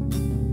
you